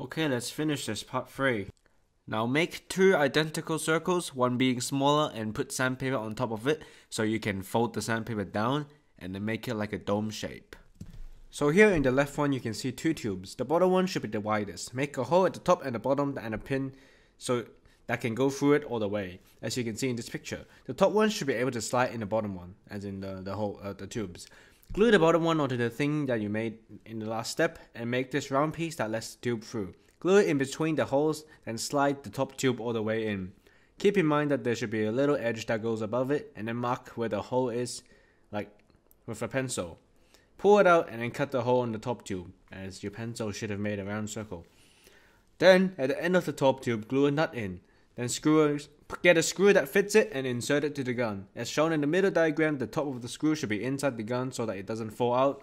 Okay, let's finish this part 3. Now make two identical circles, one being smaller and put sandpaper on top of it so you can fold the sandpaper down and then make it like a dome shape. So here in the left one you can see two tubes. The bottom one should be the widest. Make a hole at the top and the bottom and a pin so that can go through it all the way, as you can see in this picture. The top one should be able to slide in the bottom one, as in the, the hole, uh, the tubes. Glue the bottom one onto the thing that you made in the last step and make this round piece that lets the tube through. Glue it in between the holes, then slide the top tube all the way in. Keep in mind that there should be a little edge that goes above it and then mark where the hole is, like with a pencil. Pull it out and then cut the hole in the top tube, as your pencil should have made a round circle. Then, at the end of the top tube, glue a nut in. Then screw get a screw that fits it and insert it to the gun. As shown in the middle diagram, the top of the screw should be inside the gun so that it doesn't fall out.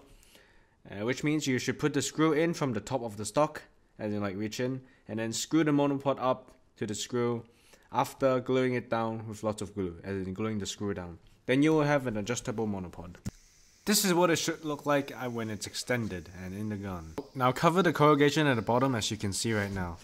Uh, which means you should put the screw in from the top of the stock, as in like reach in, and then screw the monopod up to the screw after gluing it down with lots of glue, as in gluing the screw down. Then you will have an adjustable monopod. This is what it should look like uh, when it's extended and in the gun. Now cover the corrugation at the bottom as you can see right now.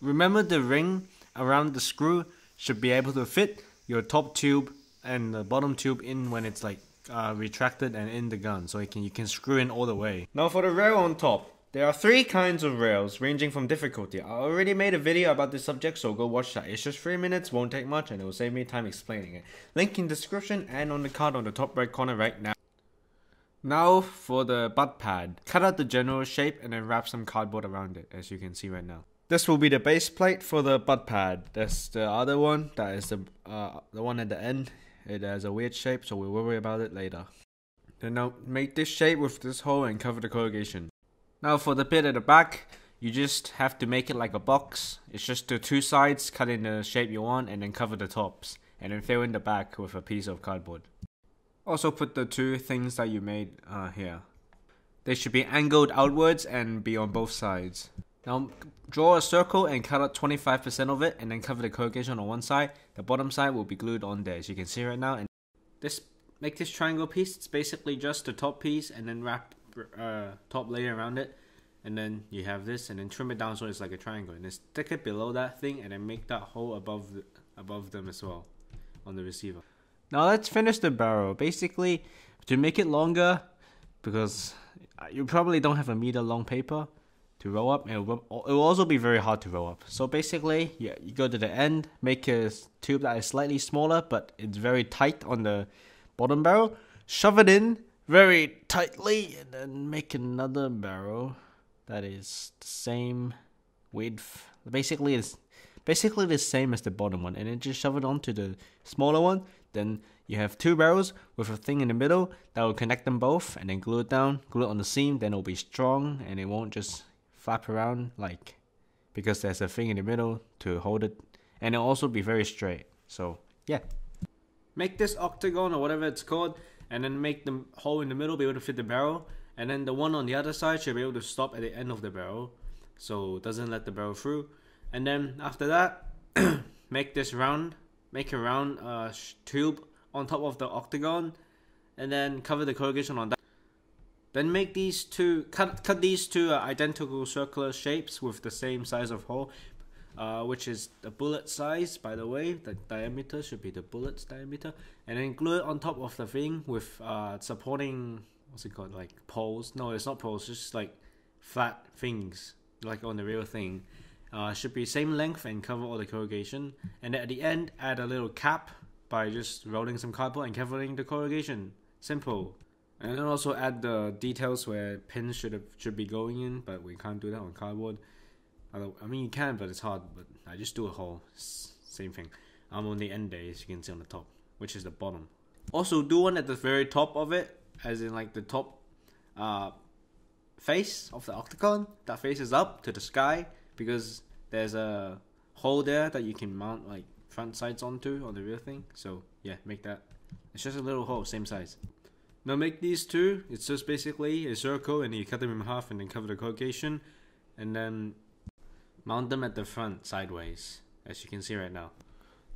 Remember the ring around the screw should be able to fit your top tube and the bottom tube in when it's like uh, retracted and in the gun so you can you can screw in all the way. Now for the rail on top. There are three kinds of rails ranging from difficulty. I already made a video about this subject so go watch that. It's just 3 minutes, won't take much and it will save me time explaining it. Link in description and on the card on the top right corner right now. Now for the butt pad. Cut out the general shape and then wrap some cardboard around it as you can see right now. This will be the base plate for the butt pad. That's the other one. That is the uh, the one at the end. It has a weird shape, so we'll worry about it later. Then now make this shape with this hole and cover the corrugation. Now for the bit at the back, you just have to make it like a box. It's just the two sides cut in the shape you want and then cover the tops. And then fill in the back with a piece of cardboard. Also put the two things that you made uh, here. They should be angled outwards and be on both sides. Now draw a circle and cut out 25% of it and then cover the corrugation on one side. The bottom side will be glued on there as you can see right now. And this make this triangle piece, it's basically just the top piece and then wrap uh, top layer around it. And then you have this and then trim it down so it's like a triangle. And then stick it below that thing and then make that hole above the, above them as well on the receiver. Now let's finish the barrel. Basically, to make it longer, because you probably don't have a meter long paper, to roll up. Will, it will also be very hard to roll up. So basically, yeah, you go to the end, make a tube that is slightly smaller, but it's very tight on the bottom barrel. Shove it in very tightly, and then make another barrel that is the same width. Basically, it's basically the same as the bottom one, and then just shove it onto the smaller one. Then you have two barrels with a thing in the middle that will connect them both, and then glue it down, glue it on the seam. Then it'll be strong, and it won't just flap around like because there's a thing in the middle to hold it and it'll also be very straight. So yeah. Make this octagon or whatever it's called and then make the hole in the middle be able to fit the barrel and then the one on the other side should be able to stop at the end of the barrel so it doesn't let the barrel through. And then after that make this round make a round uh, tube on top of the octagon and then cover the corrugation on then make these two cut cut these two uh, identical circular shapes with the same size of hole, uh, which is the bullet size. By the way, the diameter should be the bullet's diameter, and then glue it on top of the thing with uh, supporting what's it called like poles. No, it's not poles. Just like flat things like on the real thing. Uh, should be same length and cover all the corrugation. And at the end, add a little cap by just rolling some cardboard and covering the corrugation. Simple. And then also add the details where pins should have should be going in, but we can't do that on cardboard. I mean, you can, but it's hard. But I just do a hole. Same thing. I'm on the end there, as you can see on the top, which is the bottom. Also, do one at the very top of it, as in like the top uh, face of the octagon. That faces up to the sky because there's a hole there that you can mount like front sides onto on the real thing. So yeah, make that. It's just a little hole, same size. Now make these two, it's just basically a circle and you cut them in half and then cover the corrugation and then mount them at the front sideways as you can see right now.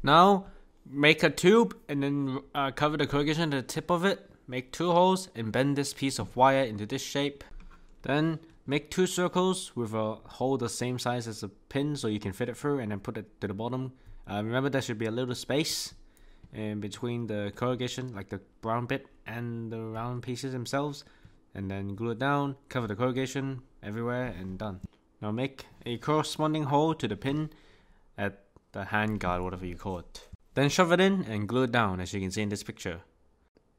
Now make a tube and then uh, cover the corrugation at the tip of it, make two holes and bend this piece of wire into this shape. Then make two circles with a hole the same size as the pin so you can fit it through and then put it to the bottom. Uh, remember there should be a little space in between the corrugation, like the brown bit and the round pieces themselves. And then glue it down, cover the corrugation everywhere and done. Now make a corresponding hole to the pin at the hand guard, whatever you call it. Then shove it in and glue it down as you can see in this picture.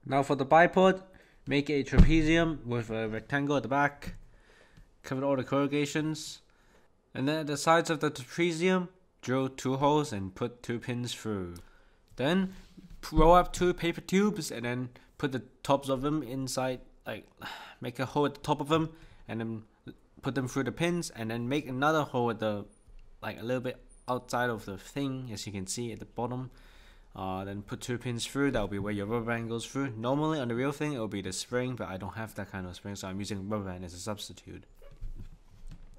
Now for the bipod, make a trapezium with a rectangle at the back, cover all the corrugations, and then at the sides of the trapezium, drill two holes and put two pins through. Then roll up two paper tubes and then put the tops of them inside, like make a hole at the top of them, and then put them through the pins, and then make another hole at the, like a little bit outside of the thing, as you can see at the bottom. Uh, then put two pins through, that will be where your rubber band goes through. Normally on the real thing, it will be the spring, but I don't have that kind of spring, so I'm using rubber band as a substitute.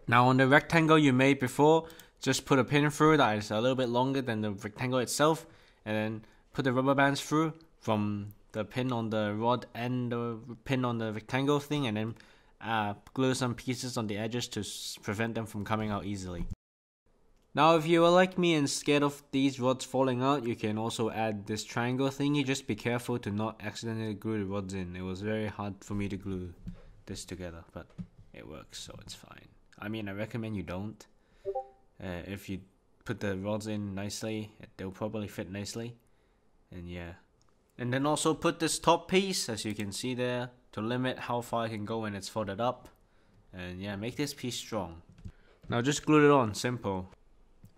Now on the rectangle you made before, just put a pin through that is a little bit longer than the rectangle itself, and then put the rubber bands through from the pin on the rod and the pin on the rectangle thing, and then uh, glue some pieces on the edges to prevent them from coming out easily. Now if you are like me and scared of these rods falling out, you can also add this triangle thingy, just be careful to not accidentally glue the rods in. It was very hard for me to glue this together, but it works so it's fine. I mean I recommend you don't. Uh, if you put the rods in nicely, they'll probably fit nicely. And yeah. And then also put this top piece, as you can see there, to limit how far it can go when it's folded up. And yeah, make this piece strong. Now just glue it on, simple.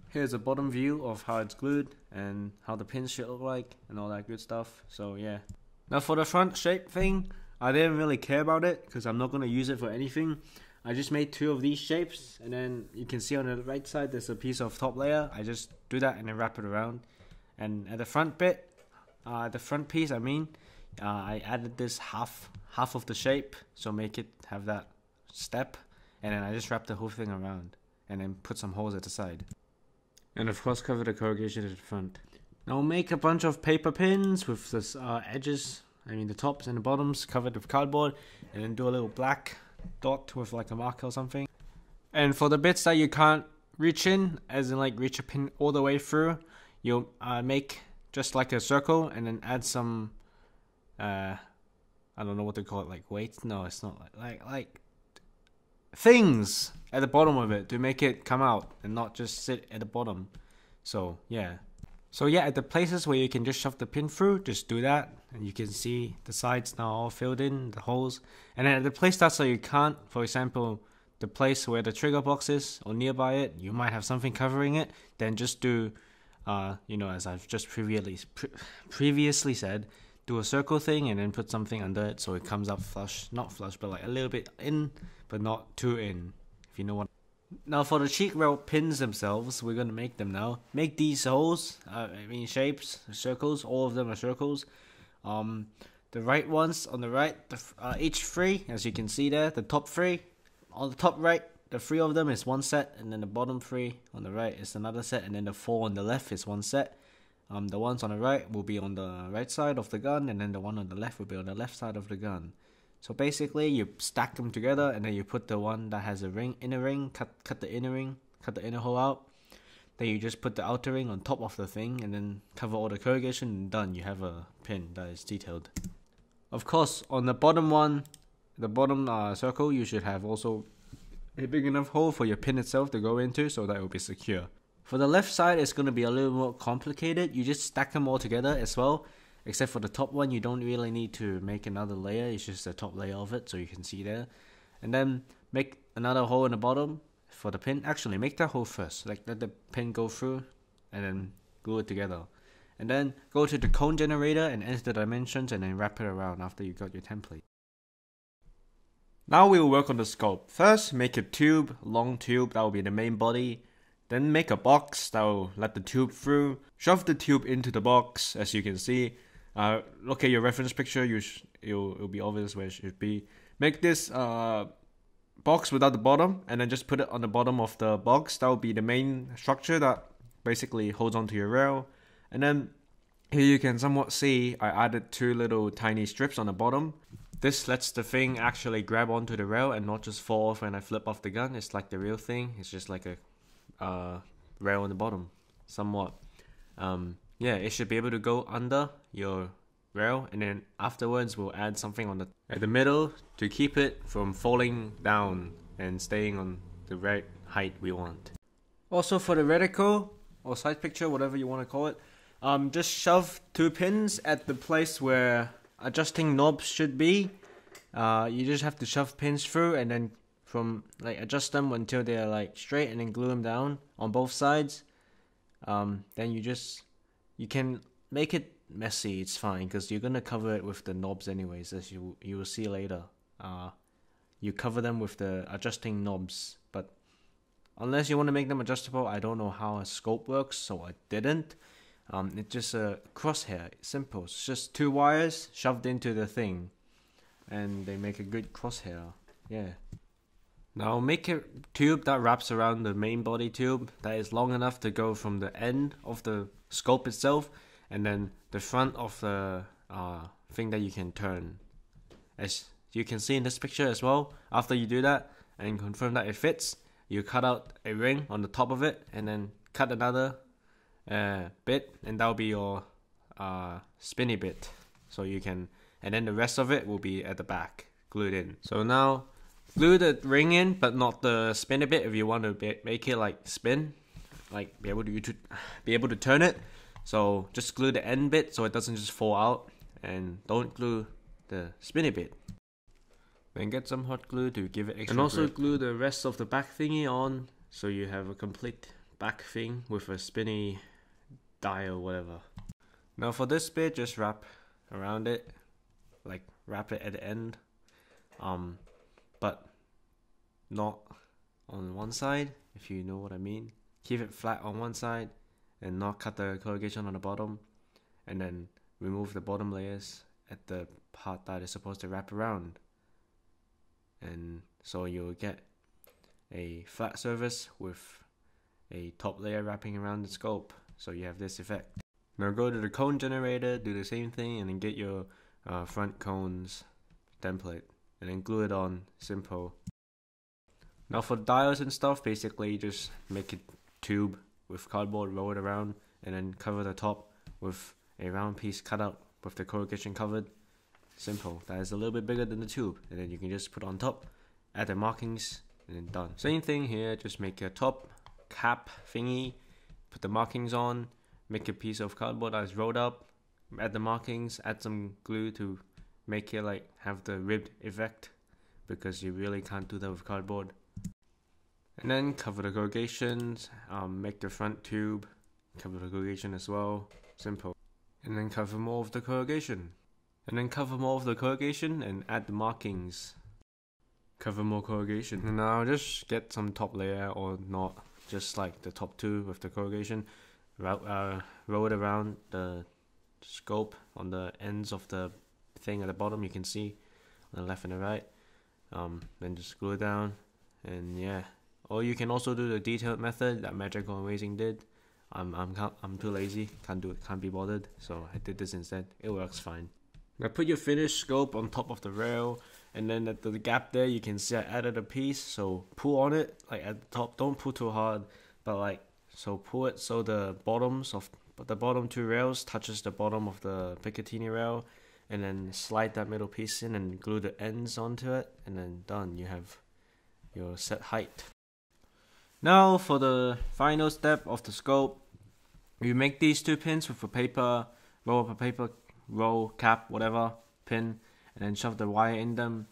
Here's a bottom view of how it's glued and how the pins should look like and all that good stuff. So yeah. Now for the front shape thing, I didn't really care about it because I'm not going to use it for anything. I just made two of these shapes and then you can see on the right side there's a piece of top layer. I just do that and then wrap it around. And at the front bit, uh, the front piece I mean, uh, I added this half half of the shape so make it have that step and then I just wrap the whole thing around and then put some holes at the side. And of course cover the corrugation at the front. Now make a bunch of paper pins with the uh, edges, I mean the tops and the bottoms covered with cardboard and then do a little black dot with like a marker or something. And for the bits that you can't reach in, as in like reach a pin all the way through, you'll uh, make just like a circle and then add some, uh, I don't know what to call it, like weights? No, it's not like, like, like things at the bottom of it to make it come out and not just sit at the bottom. So yeah. So yeah, at the places where you can just shove the pin through, just do that. And you can see the sides now all filled in, the holes. And then at the place that's so you can't, for example, the place where the trigger box is or nearby it, you might have something covering it, then just do, uh, you know, as I've just previously, pre- previously said, do a circle thing and then put something under it so it comes up flush, not flush, but like a little bit in, but not too in if you know what. Now for the cheek rail pins themselves, we're gonna make them now. Make these holes, uh, I mean shapes, circles. All of them are circles. Um, the right ones on the right, the, uh, each three, as you can see there, the top three, on the top right, the three of them is one set, and then the bottom three on the right is another set, and then the four on the left is one set. Um, the ones on the right will be on the right side of the gun, and then the one on the left will be on the left side of the gun. So basically, you stack them together, and then you put the one that has a ring inner ring, cut cut the inner ring, cut the inner hole out. Then you just put the outer ring on top of the thing, and then cover all the corrugation, and done. You have a pin that is detailed. Of course, on the bottom one, the bottom uh, circle, you should have also a big enough hole for your pin itself to go into, so that it will be secure. For the left side, it's going to be a little more complicated. You just stack them all together as well Except for the top one, you don't really need to make another layer. It's just the top layer of it, so you can see there. And then make another hole in the bottom for the pin. Actually, make that hole first. Like let the pin go through, and then glue it together. And then go to the cone generator and enter the dimensions, and then wrap it around after you got your template. Now we will work on the scope. First, make a tube, long tube, that will be the main body. Then make a box that will let the tube through. Shove the tube into the box, as you can see. Uh, look at your reference picture. You sh- it'll, it'll be obvious where it should be. Make this uh, box without the bottom, and then just put it on the bottom of the box. That will be the main structure that basically holds onto your rail. And then here you can somewhat see I added two little tiny strips on the bottom. This lets the thing actually grab onto the rail and not just fall off when I flip off the gun. It's like the real thing. It's just like a uh, rail on the bottom, somewhat. Um, yeah, it should be able to go under your rail, and then afterwards we'll add something on the at the middle to keep it from falling down and staying on the right height we want. Also for the reticle or side picture, whatever you want to call it, um, just shove two pins at the place where adjusting knobs should be. Uh, you just have to shove pins through and then from like adjust them until they're like straight and then glue them down on both sides. Um, then you just you can make it messy. It's fine because you're gonna cover it with the knobs anyways, as you you will see later. Uh, you cover them with the adjusting knobs, but unless you want to make them adjustable, I don't know how a scope works, so I didn't. Um, it's just a crosshair. Simple. It's just two wires shoved into the thing, and they make a good crosshair. Yeah. Now make a tube that wraps around the main body tube that is long enough to go from the end of the scope itself and then the front of the uh, thing that you can turn. As you can see in this picture as well, after you do that and confirm that it fits, you cut out a ring on the top of it and then cut another uh, bit and that'll be your uh, spinny bit. So you can, and then the rest of it will be at the back, glued in. So now glue the ring in, but not the spinny bit if you want to make it like spin, like be able to, to be able to turn it. So just glue the end bit so it doesn't just fall out and don't glue the spinny bit. Then get some hot glue to give it extra And also grip. glue the rest of the back thingy on so you have a complete back thing with a spinny die or whatever. Now for this bit, just wrap around it, like wrap it at the end, um, but not on one side, if you know what I mean. Keep it flat on one side and not cut the corrugation on the bottom and then remove the bottom layers at the part that is supposed to wrap around. And so you'll get a flat surface with a top layer wrapping around the scope. So you have this effect. Now go to the cone generator do the same thing and then get your uh, front cones template and then glue it on. Simple. Now for dials and stuff basically just make a tube with cardboard, roll it around, and then cover the top with a round piece cut out with the corrugation covered. Simple. That is a little bit bigger than the tube, and then you can just put on top, add the markings, and then done. Same thing here, just make a top cap thingy, put the markings on, make a piece of cardboard that is rolled up, add the markings, add some glue to make it like have the ribbed effect because you really can't do that with cardboard. And then cover the corrugations, um, make the front tube, cover the corrugation as well, simple. And then cover more of the corrugation. And then cover more of the corrugation and add the markings. Cover more corrugation. And now just get some top layer or not, just like the top two with the corrugation. Uh, roll it around the scope on the ends of the thing at the bottom you can see on the left and the right. Um, then just glue it down and yeah or you can also do the detailed method that Magical Amazing did. I'm I'm I'm too lazy, can't do it, can't be bothered, so I did this instead. It works fine. Now put your finished scope on top of the rail, and then at the gap there, you can see I added a piece. So pull on it, like at the top. Don't pull too hard, but like so pull it so the bottoms of the bottom two rails touches the bottom of the Picatinny rail, and then slide that middle piece in and glue the ends onto it, and then done. You have your set height. Now for the final step of the scope, you make these two pins with a paper, roll up a paper roll, cap, whatever, pin, and then shove the wire in them.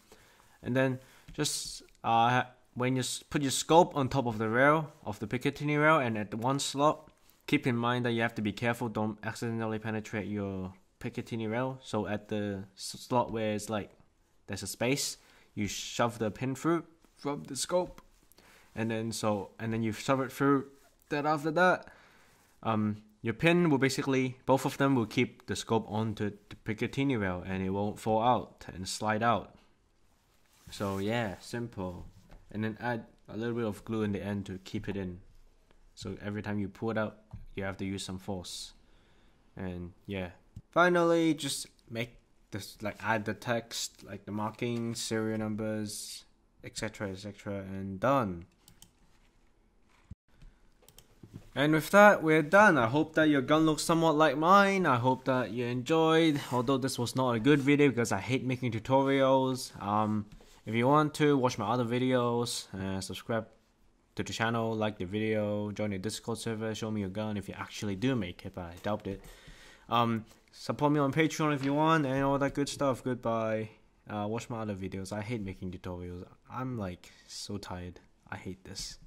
And then just uh, when you put your scope on top of the rail, of the Picatinny rail, and at one slot, keep in mind that you have to be careful, don't accidentally penetrate your Picatinny rail. So at the slot where it's like there's a space, you shove the pin through from the scope and then so and then you shove it through. Then after that, um, your pin will basically both of them will keep the scope onto the Picatinny rail and it won't fall out and slide out. So yeah, simple. And then add a little bit of glue in the end to keep it in. So every time you pull it out, you have to use some force. And yeah. Finally, just make just like add the text, like the markings, serial numbers, etc., etc., and done. And with that, we're done. I hope that your gun looks somewhat like mine. I hope that you enjoyed, although this was not a good video because I hate making tutorials. Um, if you want to, watch my other videos, uh, subscribe to the channel, like the video, join the Discord server, show me your gun if you actually do make it, but I doubt it. Um, support me on Patreon if you want, and all that good stuff. Goodbye. Uh, watch my other videos. I hate making tutorials. I'm like so tired. I hate this.